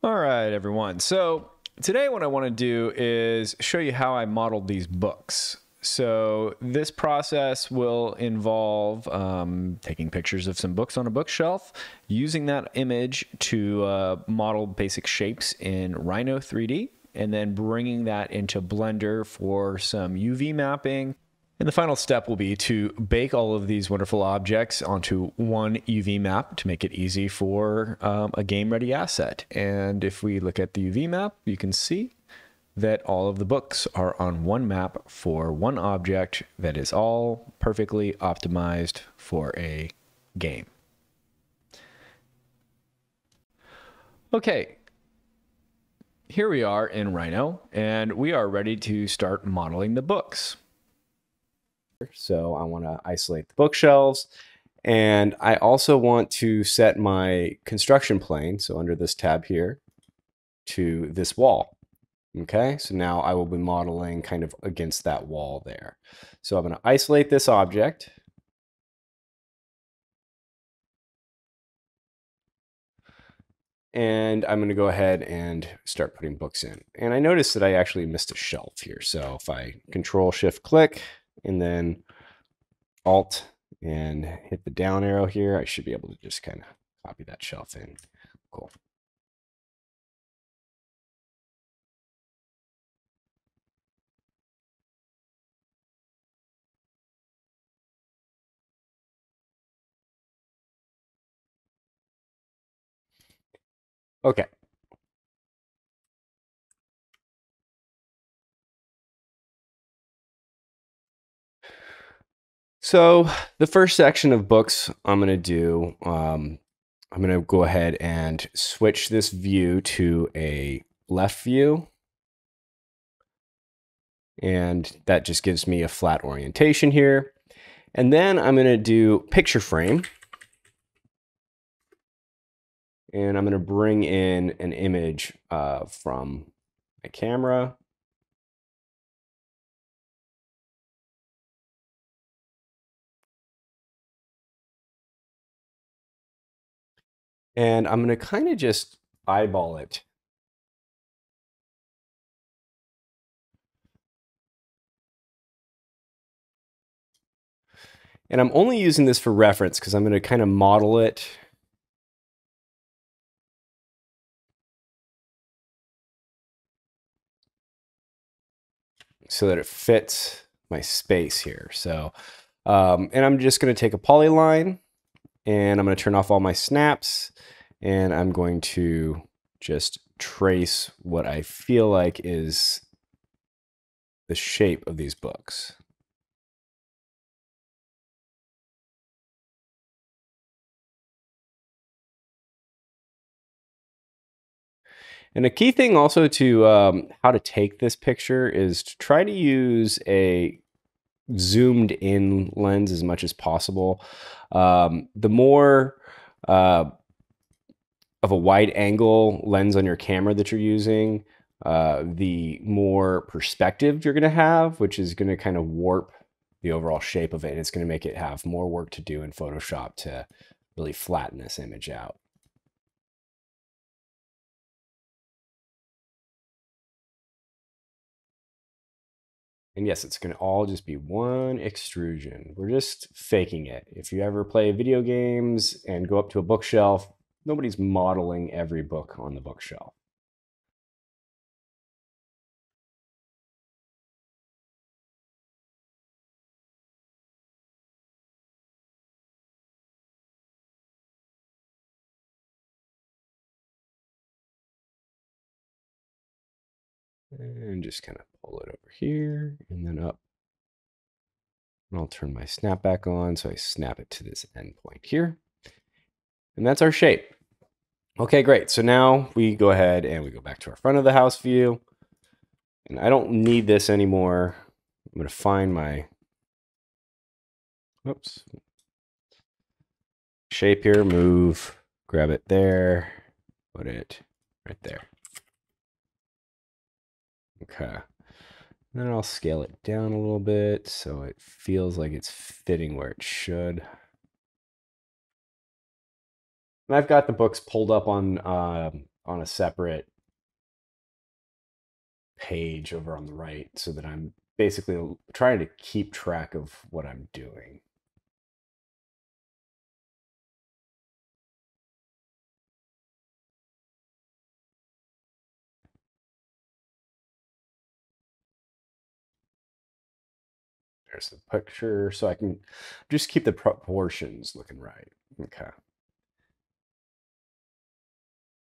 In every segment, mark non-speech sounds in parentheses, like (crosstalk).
All right, everyone. So today what I want to do is show you how I modeled these books. So this process will involve um, taking pictures of some books on a bookshelf, using that image to uh, model basic shapes in Rhino 3D, and then bringing that into Blender for some UV mapping and the final step will be to bake all of these wonderful objects onto one UV map to make it easy for um, a game ready asset. And if we look at the UV map, you can see that all of the books are on one map for one object that is all perfectly optimized for a game. Okay, here we are in Rhino, and we are ready to start modeling the books. So I want to isolate the bookshelves. And I also want to set my construction plane, so under this tab here, to this wall. Okay, so now I will be modeling kind of against that wall there. So I'm going to isolate this object. And I'm going to go ahead and start putting books in. And I noticed that I actually missed a shelf here. So if I control shift click, and then Alt and hit the down arrow here, I should be able to just kind of copy that shelf in. Cool. Okay. So the first section of books I'm going to do, um, I'm going to go ahead and switch this view to a left view. And that just gives me a flat orientation here. And then I'm going to do picture frame. And I'm going to bring in an image uh, from my camera. And I'm going to kind of just eyeball it. And I'm only using this for reference because I'm going to kind of model it. So that it fits my space here. So, um, and I'm just going to take a polyline and I'm going to turn off all my snaps and I'm going to just trace what I feel like is the shape of these books. And a key thing also to um, how to take this picture is to try to use a zoomed in lens as much as possible. Um, the more uh, of a wide angle lens on your camera that you're using, uh, the more perspective you're going to have, which is going to kind of warp the overall shape of it. And it's going to make it have more work to do in Photoshop to really flatten this image out. And yes, it's going to all just be one extrusion. We're just faking it. If you ever play video games and go up to a bookshelf, nobody's modeling every book on the bookshelf. And just kind of pull it over here and then up. And I'll turn my snap back on so I snap it to this endpoint here. And that's our shape. Okay, great. So now we go ahead and we go back to our front of the house view. And I don't need this anymore. I'm going to find my, oops, shape here, move, grab it there, put it right there. Okay. Then I'll scale it down a little bit so it feels like it's fitting where it should. And I've got the books pulled up on uh, on a separate page over on the right so that I'm basically trying to keep track of what I'm doing. There's the picture, so I can just keep the proportions looking right. Okay.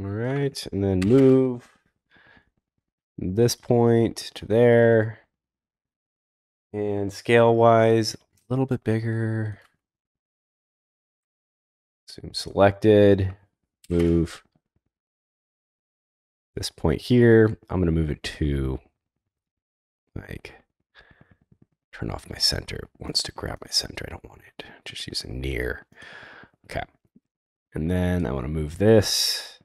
All right, and then move this point to there. And scale wise, a little bit bigger. Zoom selected, move this point here. I'm going to move it to like turn off my center. Wants to grab my center. I don't want it. Just use a near. Okay. And then I want to move this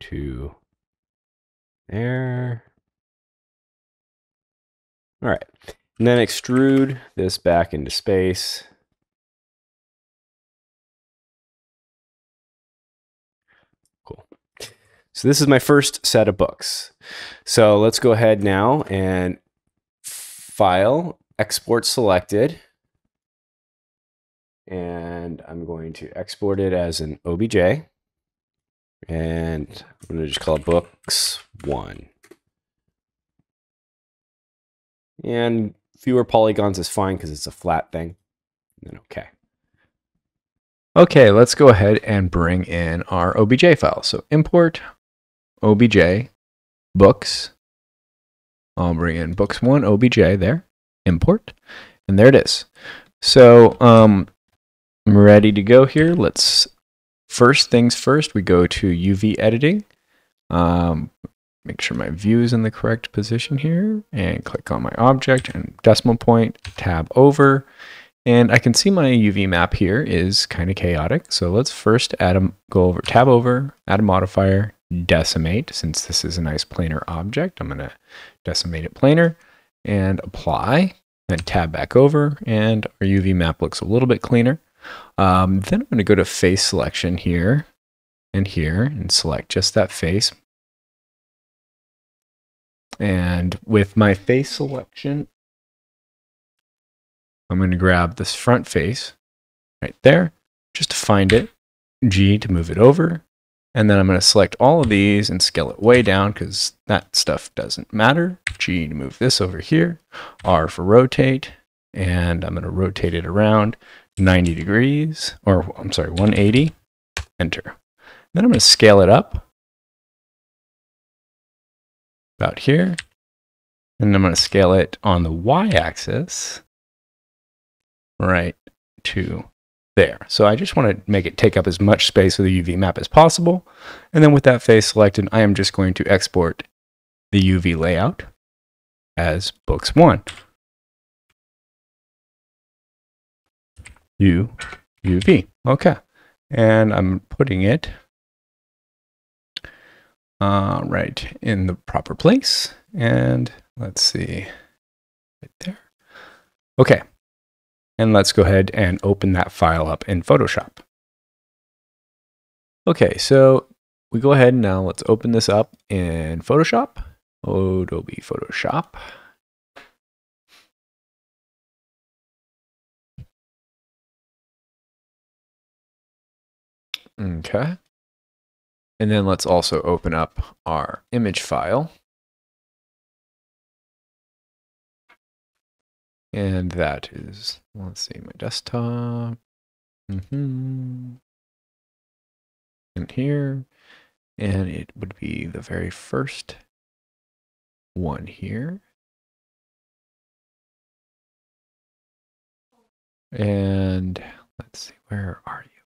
to there. All right. And then extrude this back into space. Cool. So this is my first set of books. So let's go ahead now and file, export selected. And I'm going to export it as an OBJ. And I'm going to just call it books one. And fewer polygons is fine because it's a flat thing. And then okay. Okay, let's go ahead and bring in our OBJ file. So import OBJ books. I'll bring in books one OBJ there, import, and there it is. So um, I'm ready to go here. Let's first things first, we go to UV editing. Um, make sure my view is in the correct position here and click on my object and decimal point, tab over. And I can see my UV map here is kind of chaotic. So let's first add a, go over, tab over, add a modifier, decimate. Since this is a nice planar object, I'm going to decimate it planar and apply and tab back over and our UV map looks a little bit cleaner. Um, then I'm going to go to face selection here and here and select just that face. And with my face selection, I'm going to grab this front face right there just to find it. G to move it over. And then I'm going to select all of these and scale it way down because that stuff doesn't matter. G to move this over here. R for rotate. And I'm going to rotate it around 90 degrees, or I'm sorry, 180. Enter. Then I'm going to scale it up about here. And I'm going to scale it on the y-axis right to there. So I just want to make it take up as much space with the UV map as possible. And then with that face selected, I am just going to export the UV layout as books one. U, UV. Okay. And I'm putting it uh, right in the proper place. And let's see, right there. Okay. And let's go ahead and open that file up in Photoshop. Okay, so we go ahead and now let's open this up in Photoshop, Adobe Photoshop. Okay. And then let's also open up our image file. And that is, let's see, my desktop. Mm -hmm. And here. And it would be the very first one here. And let's see, where are you?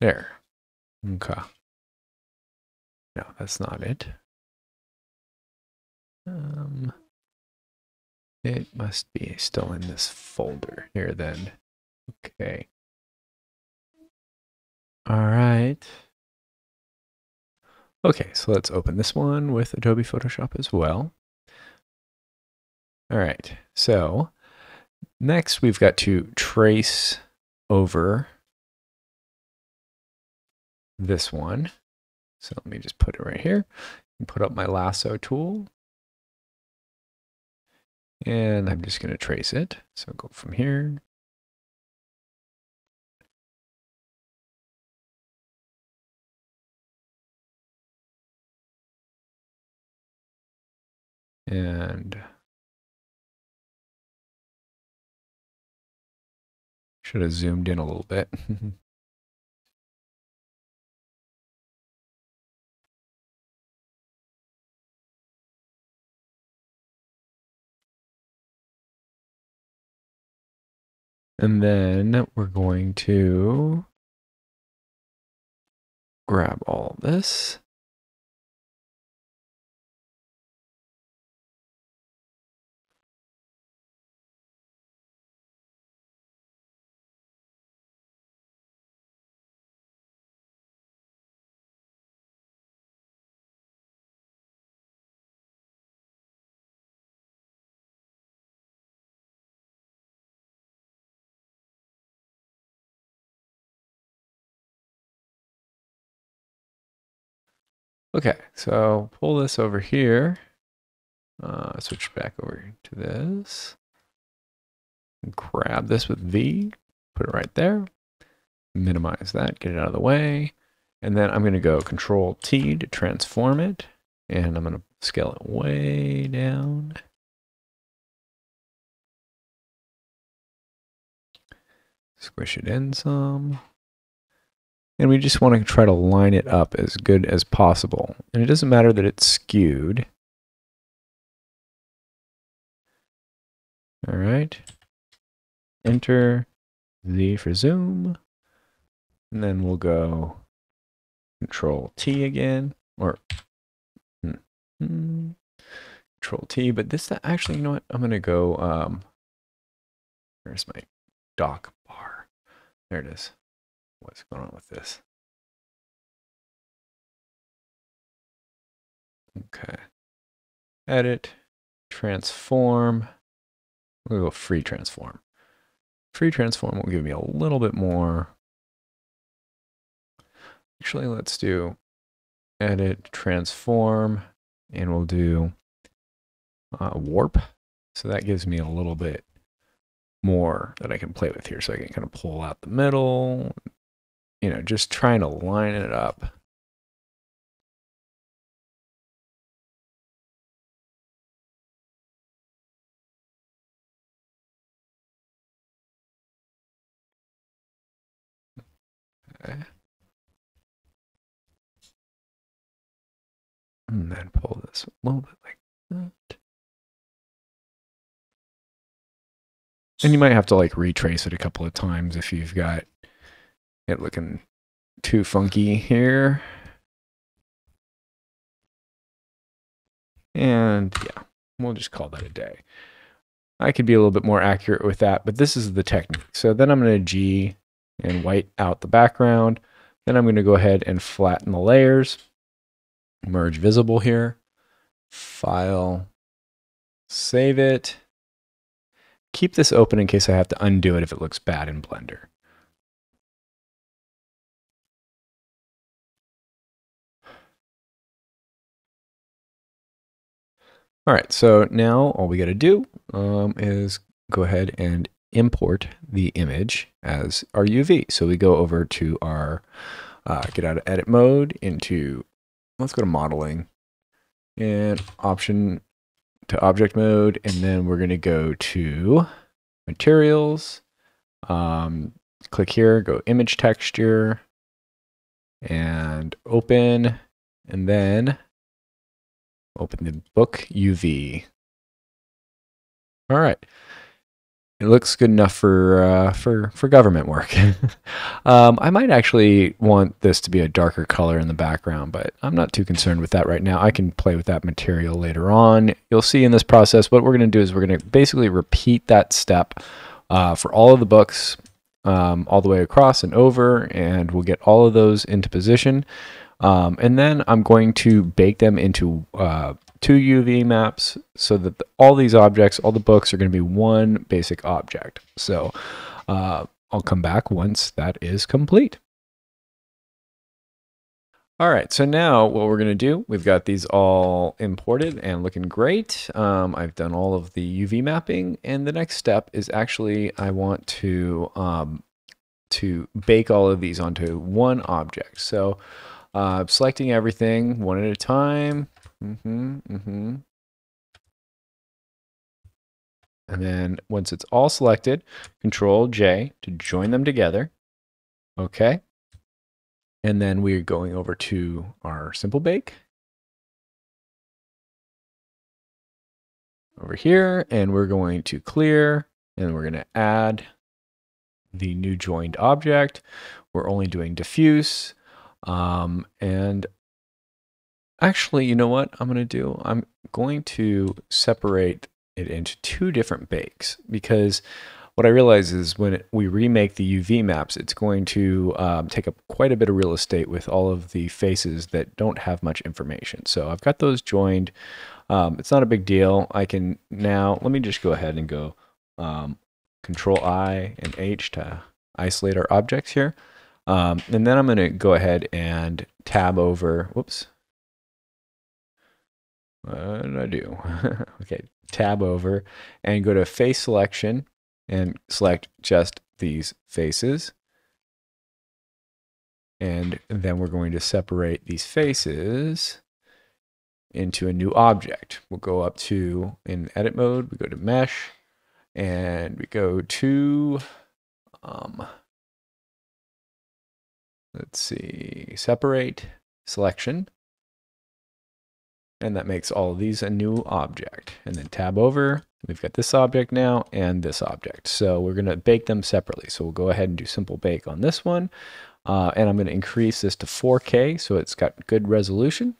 There. Okay. No, that's not it. Um, it must be still in this folder here then. Okay. All right. Okay, so let's open this one with Adobe Photoshop as well. All right, so next we've got to trace over this one. So let me just put it right here and put up my lasso tool. And I'm just going to trace it. So go from here. And should have zoomed in a little bit. (laughs) And then we're going to grab all this. Okay, so pull this over here. Uh, switch back over to this. Grab this with V, put it right there. Minimize that, get it out of the way. And then I'm going to go Control T to transform it. And I'm going to scale it way down. Squish it in some. And we just want to try to line it up as good as possible. And it doesn't matter that it's skewed. All right. Enter Z for zoom. And then we'll go Control T again, or hmm, Control T. But this actually, you know what? I'm gonna go. Um, where's my dock bar? There it is. What's going on with this? Okay. Edit, transform. We'll go free transform. Free transform will give me a little bit more. Actually, let's do edit, transform, and we'll do uh, warp. So that gives me a little bit more that I can play with here. So I can kind of pull out the middle, you know, just trying to line it up. And then pull this a little bit like that. And you might have to like retrace it a couple of times if you've got it looking too funky here. And yeah, we'll just call that a day. I could be a little bit more accurate with that, but this is the technique. So then I'm going to G and white out the background. Then I'm going to go ahead and flatten the layers. Merge visible here. File. Save it. Keep this open in case I have to undo it if it looks bad in Blender. All right, so now all we got to do um, is go ahead and import the image as our UV. So we go over to our, uh, get out of edit mode into, let's go to modeling and option to object mode. And then we're going to go to materials, um, click here, go image texture and open, and then Open the book UV. All right. It looks good enough for uh, for for government work. (laughs) um, I might actually want this to be a darker color in the background, but I'm not too concerned with that right now. I can play with that material later on. You'll see in this process what we're going to do is we're going to basically repeat that step uh, for all of the books um, all the way across and over, and we'll get all of those into position. Um, and then I'm going to bake them into uh, two UV maps so that the, all these objects, all the books are going to be one basic object. So uh, I'll come back once that is complete. All right, so now what we're gonna do, we've got these all imported and looking great. Um, I've done all of the UV mapping, and the next step is actually I want to um, to bake all of these onto one object. So uh, selecting everything one at a time. Mm-hmm, mm-hmm. And then once it's all selected, Control J to join them together. Okay. And then we're going over to our simple bake. Over here, and we're going to clear, and we're going to add the new joined object. We're only doing diffuse. Um, and actually, you know what I'm going to do? I'm going to separate it into two different bakes because what I realize is when we remake the UV maps, it's going to um, take up quite a bit of real estate with all of the faces that don't have much information. So I've got those joined. Um, it's not a big deal. I can now, let me just go ahead and go um, Control I and H to isolate our objects here. Um, and then I'm going to go ahead and tab over, whoops. What did I do? (laughs) okay, tab over and go to face selection and select just these faces. And then we're going to separate these faces into a new object. We'll go up to, in edit mode, we go to mesh, and we go to, um, let's see, separate, selection, and that makes all of these a new object. And then tab over, we've got this object now and this object. So we're gonna bake them separately. So we'll go ahead and do simple bake on this one. Uh, and I'm gonna increase this to 4K so it's got good resolution.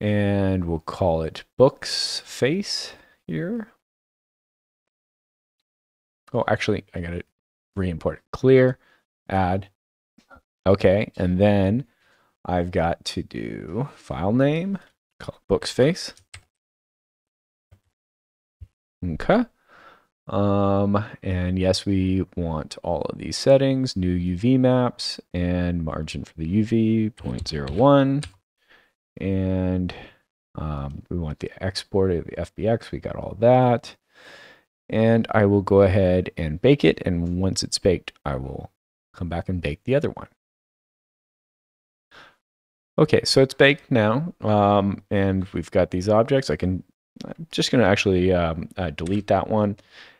And we'll call it books face here. Oh, actually, I got to re-import it. Clear, add. Okay, and then I've got to do file name, books face. Okay. Um, and yes, we want all of these settings, new UV maps and margin for the UV 0.01. And um, we want the export of the FBX. We got all that and I will go ahead and bake it. And once it's baked, I will come back and bake the other one. Okay, so it's baked now, um, and we've got these objects. I can, I'm just going to actually um, uh, delete that one.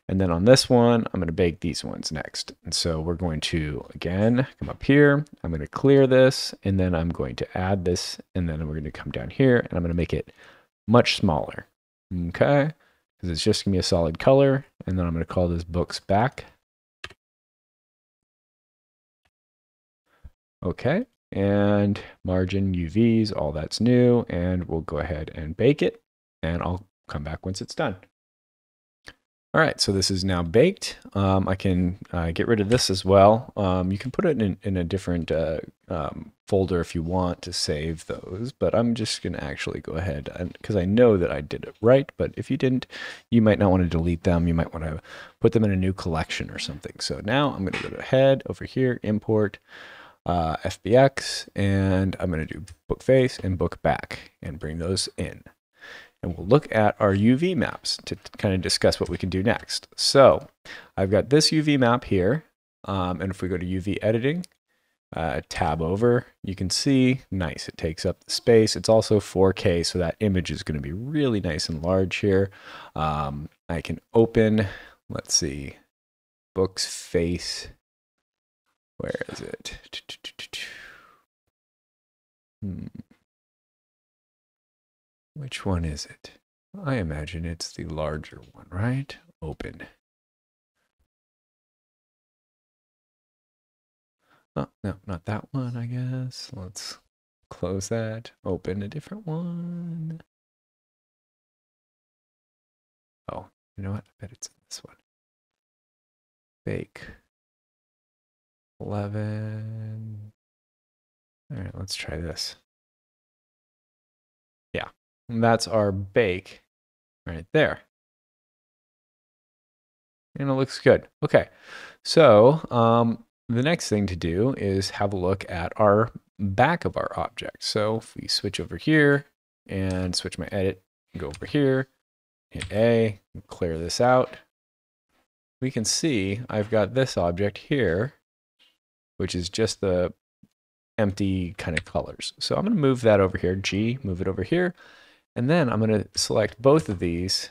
And then on this one, I'm going to bake these ones next. And so we're going to, again, come up here. I'm going to clear this, and then I'm going to add this, and then we're going to come down here, and I'm going to make it much smaller. Okay because it's just going to be a solid color. And then I'm going to call this books back. Okay, and margin UVs, all that's new. And we'll go ahead and bake it. And I'll come back once it's done. All right, so this is now baked. Um, I can uh, get rid of this as well. Um, you can put it in, in a different uh, um, folder if you want to save those, but I'm just going to actually go ahead because I know that I did it right. But if you didn't, you might not want to delete them. You might want to put them in a new collection or something. So now I'm to go ahead over here, import uh, FBX, and I'm going to do book face and book back and bring those in and we'll look at our UV maps to kind of discuss what we can do next. So I've got this UV map here, um, and if we go to UV editing, uh, tab over, you can see, nice, it takes up the space. It's also 4K, so that image is going to be really nice and large here. Um, I can open, let's see, books face, where is it? Hmm. Which one is it? I imagine it's the larger one, right? Open. Oh, no, not that one, I guess. Let's close that. Open a different one. Oh, you know what? I bet it's in this one. Bake. 11. All right, let's try this. Yeah, and that's our bake right there. And it looks good. Okay, so um, the next thing to do is have a look at our back of our object. So if we switch over here and switch my edit, go over here, hit A, clear this out, we can see I've got this object here, which is just the empty kind of colors. So I'm going to move that over here, G, move it over here, and then I'm going to select both of these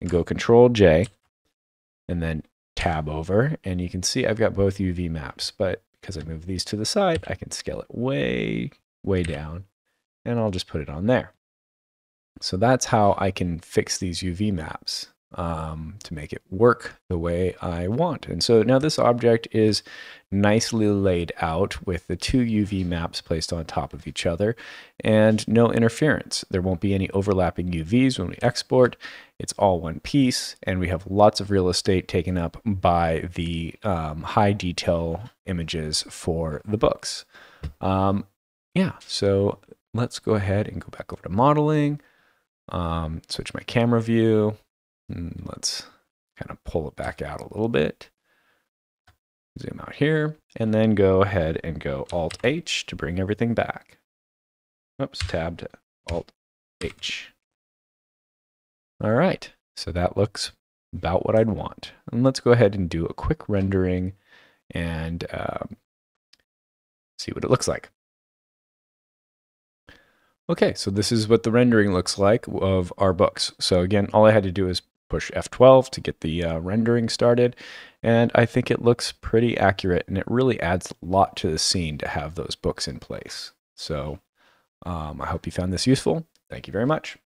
and go Control J, and then tab over, and you can see I've got both UV maps, but because I move these to the side, I can scale it way, way down, and I'll just put it on there. So that's how I can fix these UV maps um, to make it work the way I want. And so now this object is nicely laid out with the two UV maps placed on top of each other and no interference. There won't be any overlapping UVs when we export. It's all one piece and we have lots of real estate taken up by the um, high detail images for the books. Um, yeah, so let's go ahead and go back over to modeling, um, switch my camera view, and let's kind of pull it back out a little bit. Zoom out here, and then go ahead and go Alt H to bring everything back. Oops, tab to Alt H. All right, so that looks about what I'd want. And let's go ahead and do a quick rendering and um, see what it looks like. Okay, so this is what the rendering looks like of our books. So again, all I had to do is push F12 to get the uh, rendering started. And I think it looks pretty accurate and it really adds a lot to the scene to have those books in place. So um, I hope you found this useful. Thank you very much.